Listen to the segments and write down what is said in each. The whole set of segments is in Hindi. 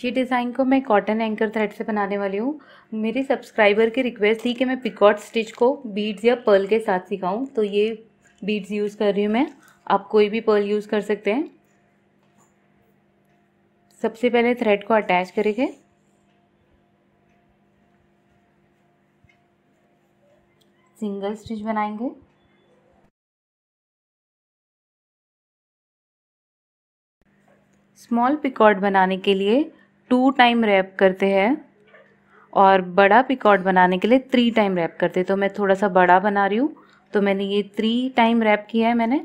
ये डिज़ाइन को मैं कॉटन एंकर थ्रेड से बनाने वाली हूँ। मेरी सब्सक्राइबर की रिक्वेस्ट थी कि मैं पिकॉट स्टिच को बीड्स या पर्ल के साथ सिखाऊँ तो ये बीड्स यूज़ कर रही हूँ मैं। आप कोई भी पर्ल यूज़ कर सकते हैं। सबसे पहले थ्रेड को अटैच करेंगे। सिंगल स्टिच बनाएँगे। स्मॉल पिकॉट बनाने के लिए टू टाइम रैप करते हैं और बड़ा पिकॉट बनाने के लिए थ्री टाइम रैप करते हैं। तो मैं थोड़ा सा बड़ा बना रही हूँ। तो मैंने ये थ्री टाइम रैप किया है मैंने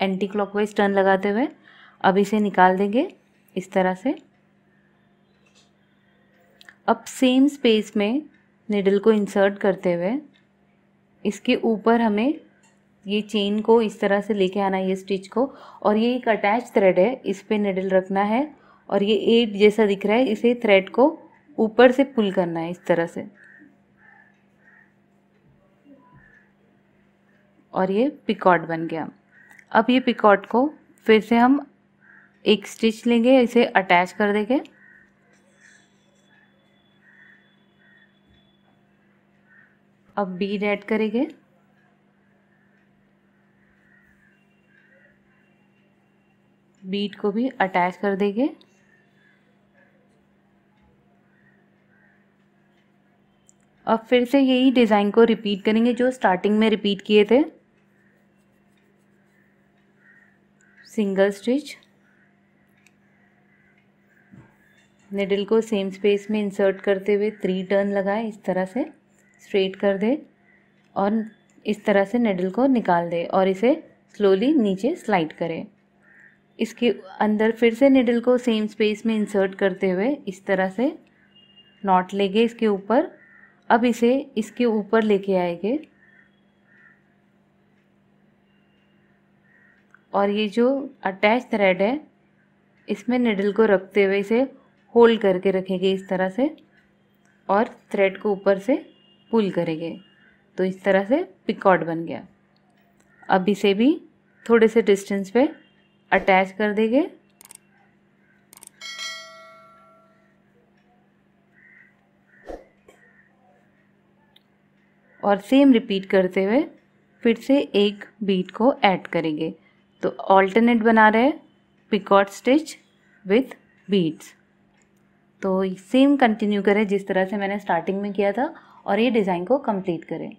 एंटी क्लॉकवाइज टर्न लगाते हुए। अब इसे निकाल देंगे इस तरह से। अब सेम स्पेस में निडल को इंसर्ट करते हुए इसके ऊपर हमें ये चेन को इस तरह से लेके आना है, ये स्टिच को। और ये एक अटैच थ्रेड है, इस पर निडल रखना है। और ये एट जैसा दिख रहा है, इसे थ्रेड को ऊपर से पुल करना है इस तरह से। और ये पिकॉट बन गया। अब ये पिकॉट को फिर से हम एक स्टिच लेंगे, इसे अटैच कर देंगे। अब बीड ऐड करेंगे। बीट को भी अटैच कर देंगे। अब फिर से यही डिज़ाइन को रिपीट करेंगे जो स्टार्टिंग में रिपीट किए थे। सिंगल स्टिच निडल को सेम स्पेस में इंसर्ट करते हुए थ्री टर्न लगाए, इस तरह से स्ट्रेट कर दे और इस तरह से निडल को निकाल दे और इसे स्लोली नीचे स्लाइड करें। इसके अंदर फिर से निडल को सेम स्पेस में इंसर्ट करते हुए इस तरह से नॉट लेंगे, इसके ऊपर अब इसे इसके ऊपर लेके आएँगे। और ये जो अटैच थ्रेड है, इसमें निडल को रखते हुए इसे होल्ड करके रखेंगे इस तरह से और थ्रेड को ऊपर से पुल करेंगे। तो इस तरह से पिकॉट बन गया। अब इसे भी थोड़े से डिस्टेंस पे अटैच कर देंगे। और सेम रिपीट करते हुए फिर से एक बीट को ऐड करेंगे। तो ऑल्टरनेट बना रहे पिकॉट स्टिच विथ बीट्स तो सेम कंटिन्यू करें जिस तरह से मैंने स्टार्टिंग में किया था और ये डिज़ाइन को कंप्लीट करें।